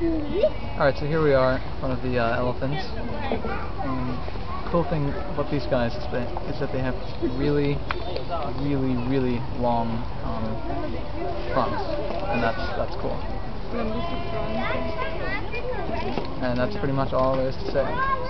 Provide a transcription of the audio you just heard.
Alright, so here we are in front of the uh, elephants. the cool thing about these guys is, they, that they have really, really, really long um, fronts, and that's that's cool. And that's pretty much all there is to say.